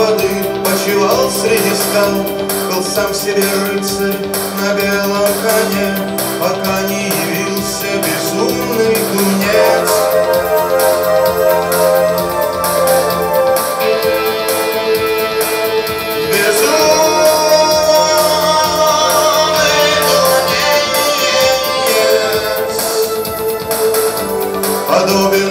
воды Почивал среди скал. Был сам себе рыцарь на белом коне Пока не явился безумный тунец Подобен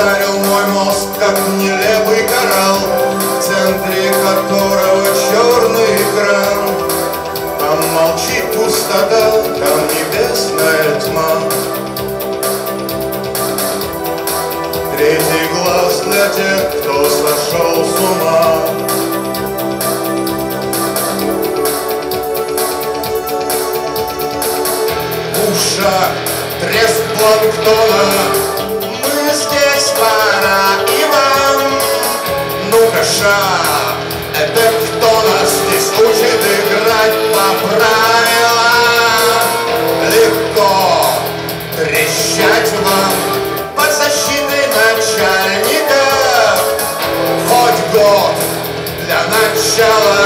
Обшарил мой мозг, как нелепый коралл В центре которого черный экран. Там молчит пустота, там небесная тьма. Третий глаз для тех, кто сошел с ума. Ушах треск планктона Ну-ка, ша, это кто нас здесь учит играть по правилам? Легко трещать вам под защитой начальника. Хоть год для начала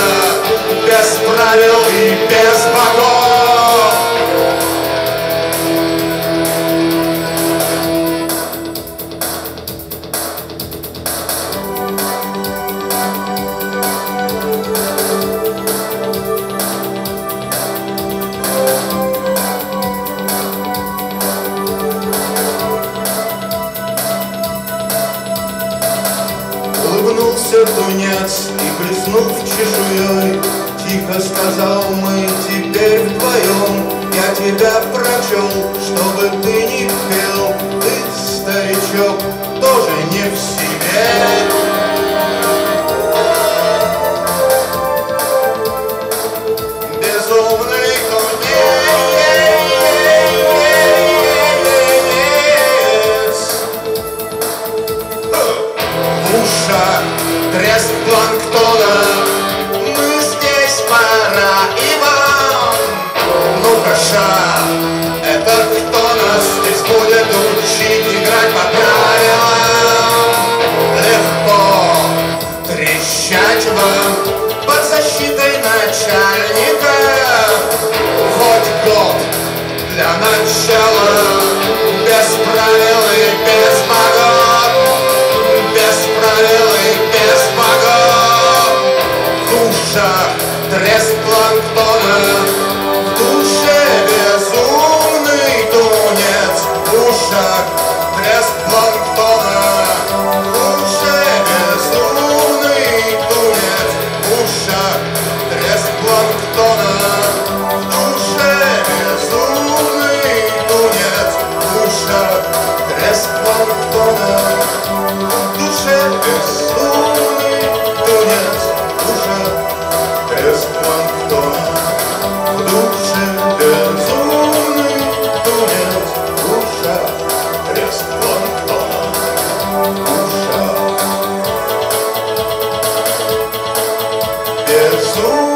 без правил Улыбнулся тунец и, блеснув чешуей, Тихо сказал, мы теперь вдвоем. Я тебя прочел, чтобы ты не пел. Ты, старичок, тоже не в себе треск планктона Мы здесь пора и вам. Ну-ка, ша, это кто нас здесь будет учить играть по правилам Легко трещать вам под защитой начальника. Хоть год для начала без правил Ушах треск планктона. В душе безумный тунец. В ушах треск планктона. В душе безумный тунец. В треск планктона. Душе безумный тунец. В ушах треск планктона В душе безумный